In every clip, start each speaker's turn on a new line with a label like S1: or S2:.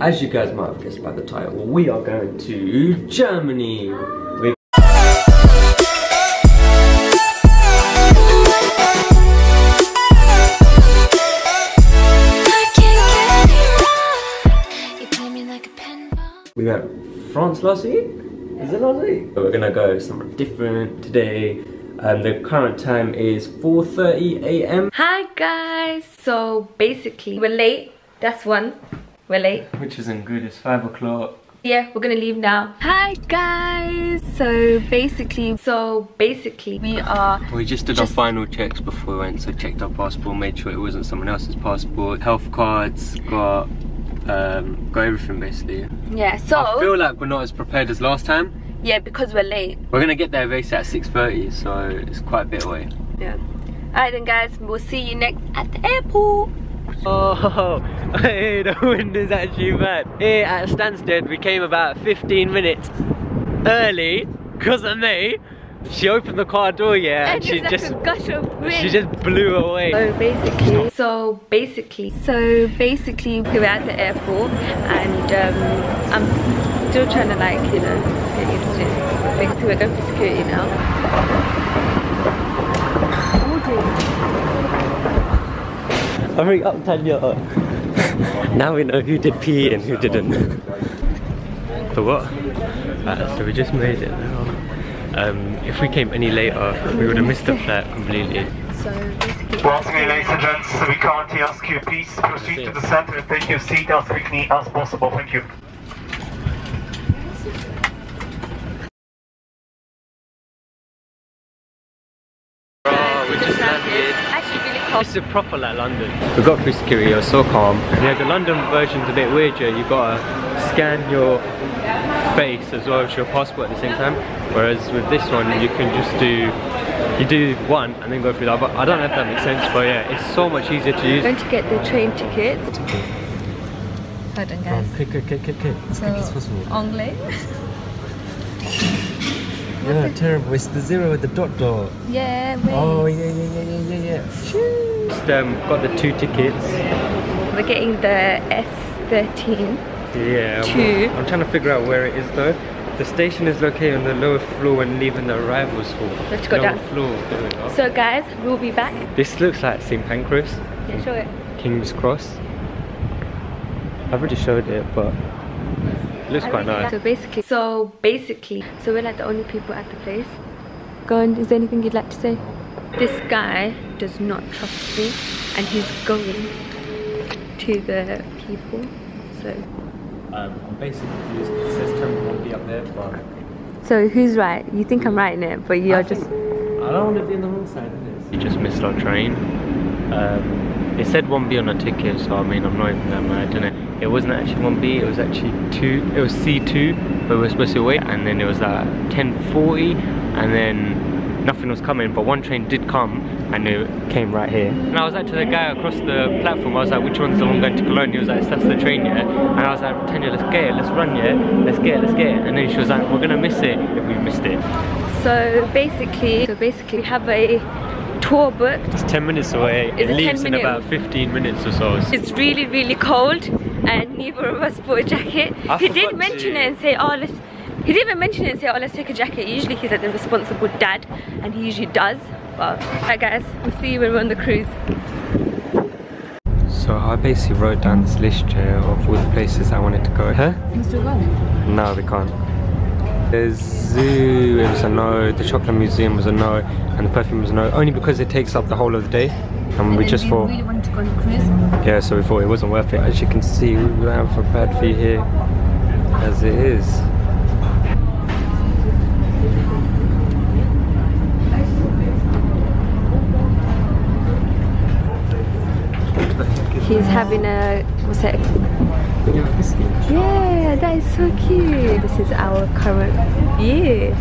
S1: As you guys might have guessed by the title, we are going to Germany. We're We went France last week? Is it last week? We're gonna go somewhere different today. Um, the current time is 4.30 a.m.
S2: Hi guys! So basically, we're late. That's one. We're late.
S1: Which isn't good, it's 5 o'clock.
S2: Yeah, we're gonna leave now. Hi guys! So basically, so basically, we are...
S1: We just did just... our final checks before we went, so checked our passport, made sure it wasn't someone else's passport. Health cards, got um, got everything basically.
S2: Yeah, so
S1: I feel like we're not as prepared as last time.
S2: Yeah, because we're late.
S1: We're gonna get there basically at 6.30, so it's quite a bit away.
S2: Yeah. Alright then guys, we'll see you next at the airport.
S1: Oh, hey, the wind is actually bad. Here at Stansted, we came about 15 minutes early because of me. She opened the car door, yeah, and,
S2: she
S1: like just
S2: she
S1: just blew away.
S2: So basically, so basically, so basically, we're at the airport, and um, I'm still trying to like you know get used to it. We're going for security now.
S1: Hurry up, Tanya. now we know who did pee and who didn't. For what? Uh, so we just made it now. Um, if we came any later, we would have missed the flight completely.
S2: So basically...
S3: Once again, ladies and gents, we currently ask you please proceed to the center and take your seat as quickly as possible. Thank you.
S1: This is proper like London. We got through security, it was so calm. Yeah, the London version's a bit weird, yeah. You gotta scan your face as well as your passport at the same time. Whereas with this one, you can just do, you do one and then go through the other. I don't know if that makes sense, but yeah, it's so much easier to use.
S2: I'm going to get the train ticket. Pardon guys.
S1: Quick, quick, quick, quick, quick. As so, quick as possible.
S2: Anglais.
S1: yeah, terrible. It's the zero with the dot dot.
S2: Yeah, wait.
S1: Oh, yeah, yeah, yeah, yeah, yeah, yeah. Just um, got the two tickets.
S2: We're getting the S13.
S1: Yeah,
S2: two.
S1: I'm, I'm trying to figure out where it is though. The station is located on the lower floor when leaving the arrivals hall.
S2: Let's go
S1: lower
S2: down.
S1: Floor.
S2: So guys, we'll be back.
S1: This looks like St Pancras.
S2: Yeah, show it.
S1: King's Cross. I've already showed it, but it looks quite really nice.
S2: So basically, so basically, so we're like the only people at the place. Go on, is there anything you'd like to say? This guy does not trust me and he's going to the people, so
S1: um, I'm basically confused it says terminal won't be up there, but...
S2: So who's right? You think I'm right in it, but you're
S1: I
S2: just...
S1: I don't want to be on the wrong side of this. You just missed our train. Um, it said 1B on the ticket, so I mean, I'm not even that mad, didn't it? It wasn't actually 1B, it was actually 2, it was C2, but we were supposed to wait, and then it was uh, at 10.40, and then nothing was coming but one train did come and it came right here. And I was like to the guy across the platform I was like which one's the one going to Cologne? He was like that's the train yeah. And I was like Tanya let's get it let's run yeah let's get it let's get it. And then she was like we're gonna miss it if we missed it.
S2: So basically so basically we have a tour booked
S1: it's 10 minutes away
S2: it
S1: leaves in about 15 minutes or so
S2: it's really really cold and neither of us bought a jacket I he did mention to... it and say oh let's he didn't even mention it and say, oh, let's take a jacket. Usually he's like the responsible dad, and he usually does. But, alright guys, we'll see you when we're on the cruise.
S1: So I basically wrote down this list here of all the places I wanted to go. Huh?
S2: Can still go? No,
S1: we can't. The zoo, it was a no, the chocolate museum was a no, and the perfume was a no, only because it takes up the whole of the day. And, and we just thought...
S2: really wanted to go cruise?
S1: Yeah, so we thought it wasn't worth it. As you can see, we don't have a bad fee here, as it is.
S2: he's having a what's that? Yeah, that is so cute. This is our current view.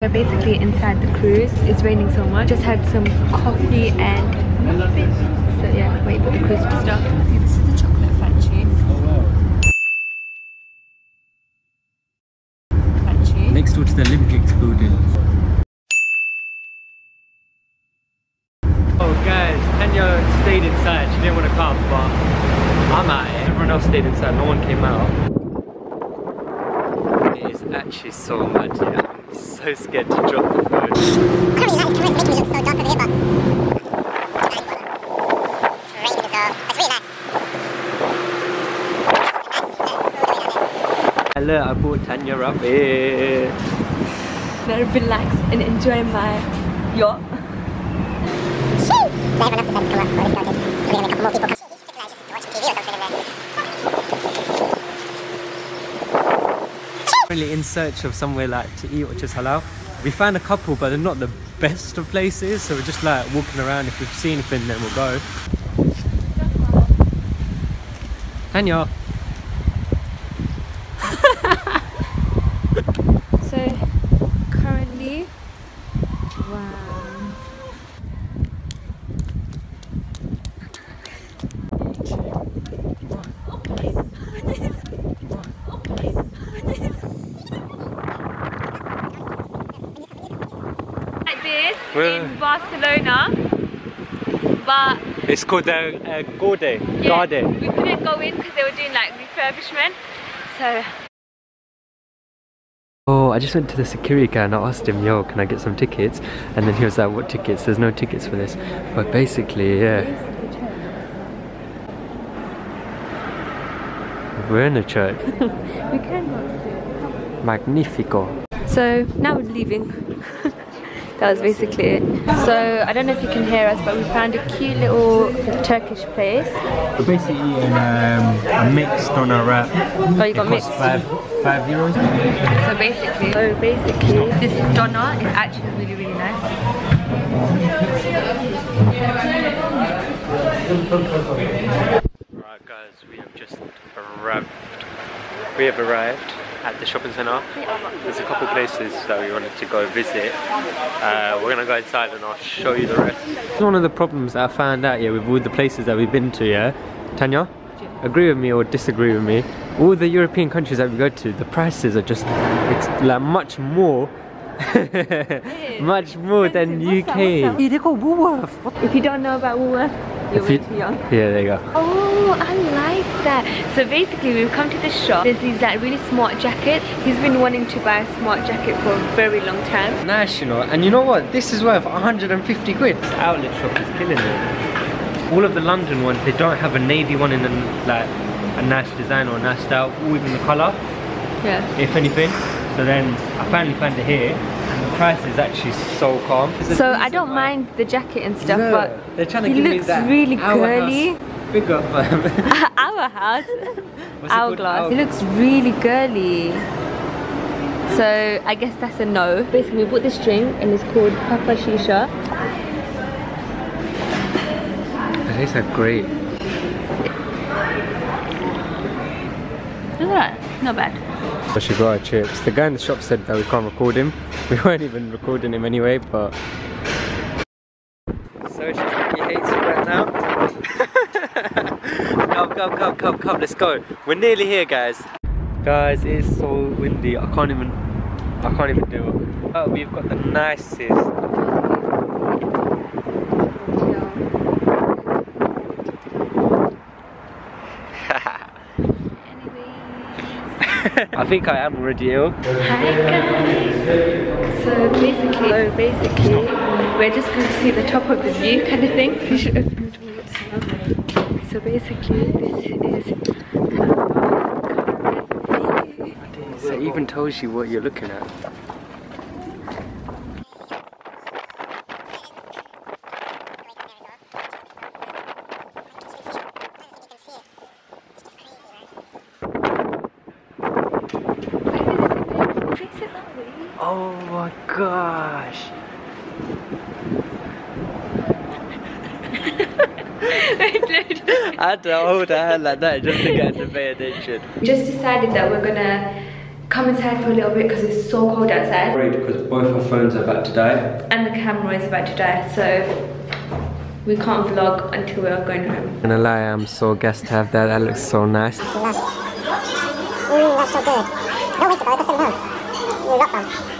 S2: We're basically inside the cruise. It's raining so much. Just had some coffee and so yeah, wait for the cruise to start. this is the chocolate factory. factory.
S1: Oh, Next door to the Olympics building. Oh guys, Tanya stayed inside. She didn't want to come, but I'm out here. Everyone else stayed inside. No one came out. It is actually so mad here. I'm so scared to drop the phone.
S4: Currently, that camera's making me look so dark over here, but.
S1: Hello, I brought Tanya up here.
S2: Very relax and enjoy my yacht.
S4: Everyone to guy did. We're gonna make a couple more people come.
S1: Really in search of somewhere like to eat which is halal. We found a couple, but they're not the best of places, so we're just like walking around. If we see anything, then we'll go. Tanya.
S2: So currently, wow. Like this
S1: Where?
S2: in Barcelona, but
S1: It's called the uh, Gorde.
S2: yeah,
S1: Garden.
S2: we couldn't go in because they were doing like refurbishment. So
S1: Oh, I just went to the security guy and I asked him, yo, can I get some tickets? And then he was like, what tickets? There's no tickets for this. But basically, yeah. We're in a church.
S2: we can go upstairs.
S1: Magnifico.
S2: So now we're leaving. That was basically it. So I don't know if you can hear us, but we found a cute little Turkish place.
S1: We're basically eating um, a mixed doner wrap.
S2: Oh, you got
S1: It
S2: mixed.
S1: Five, five euros.
S2: So basically, so basically, this doner is actually really, really nice.
S1: Right guys, we have just arrived. We have arrived at the shopping centre. There's a couple places that we wanted to go visit. Uh, we're gonna go inside and I'll show you the rest. One of the problems that I found out here with all the places that we've been to, yeah, Tanya, agree with me or disagree with me. All the European countries that we go to, the prices are just it's like much more. much more than
S2: Expensive. What's
S1: UK.
S2: that? What's that?
S1: Yeah, they got Woolworth.
S2: If you don't know about Woolworth, you're
S1: If
S2: way too young.
S1: Yeah, there you go.
S2: Oh, I like that. So basically, we've come to the shop. There's these like really smart jacket. He's been wanting to buy a smart jacket for a very long time.
S1: Nice, you know. And you know what? This is worth 150 quid. This outlet shop is killing it. All of the London ones, they don't have a navy one in a, like a nice design or a nice style, or even the colour,
S2: Yeah.
S1: if anything. So then I finally found it here, and the price is actually so calm.
S2: So I don't mind the jacket and stuff,
S1: Yeah,
S2: but
S1: they're trying to
S2: he
S1: give me
S2: looks
S1: that
S2: really
S1: hourglass
S2: girly.
S1: Figure, fam.
S2: Our house.
S1: What's it?
S2: Hourglass. He looks really girly. So I guess that's a no. Basically, we bought this drink and it's called Papa Shisha.
S1: It tastes like great.
S2: It's alright, not bad.
S1: So she got our chips. The guy in the shop said that we can't record him. We weren't even recording him anyway, but. So she hates it right now. come, come, come, come, come, let's go. We're nearly here, guys. Guys, it is so windy. I can't even. I can't even do it. Oh, we've got the nicest. I think I am already ill.
S2: Hi guys. So basically, so basically, we're just going to see the top of the view kind of thing. You should open the door. So basically, this is.
S1: So it even tells you what you're looking at.
S2: Face it that way.
S1: Oh my gosh. I had to hold her hand like that just to get her to pay attention.
S2: We just decided that we're gonna come inside for a little bit because it's so cold outside
S1: Worried because both our phones are about to die.
S2: and the camera is about to die so we can't vlog until we're going home.
S1: Gonna lie, I'm so gassed to have that. That looks so nice.
S4: Mmm, that's so good. No, wait, guys, that's so nice. Mmm, rock bomb.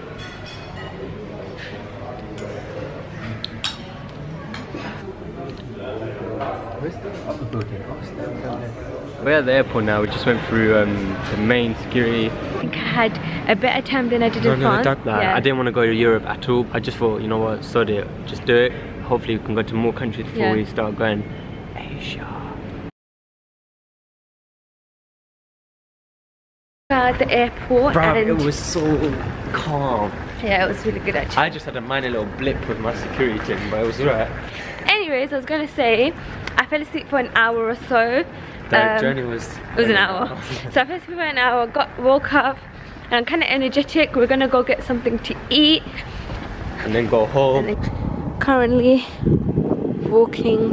S1: We're at the airport now. We just went through um, the main security.
S2: I think I had a better time than I did
S1: No,
S2: in
S1: no,
S2: France.
S1: that, like,
S2: yeah.
S1: I didn't want to go to Europe at all. I just thought, you know what, sod it, just do it. Hopefully, we can go to more countries before
S2: Yeah.
S1: we start going Asia.
S2: at the airport
S1: Bruv,
S2: and
S1: it was so calm.
S2: yeah, it was really good actually.
S1: I just had a minor little blip with my security thing, but it was alright.
S2: Anyways, I was gonna say I fell asleep for an hour or so.
S1: The
S2: Um,
S1: journey was.
S2: It was an hour. so I fell asleep for an hour, got woke up, and I'm kind of energetic. We're gonna go get something to eat.
S1: and then go home.
S2: Then currently walking.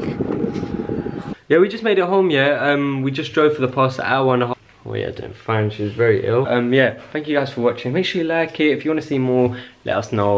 S1: Yeah, we just made it home, yeah. Um, we just drove for the past hour and a half. Oh yeah, doing fine, she was very ill. Um, yeah, thank you guys for watching. Make sure you like it. If you want to see more, let us know.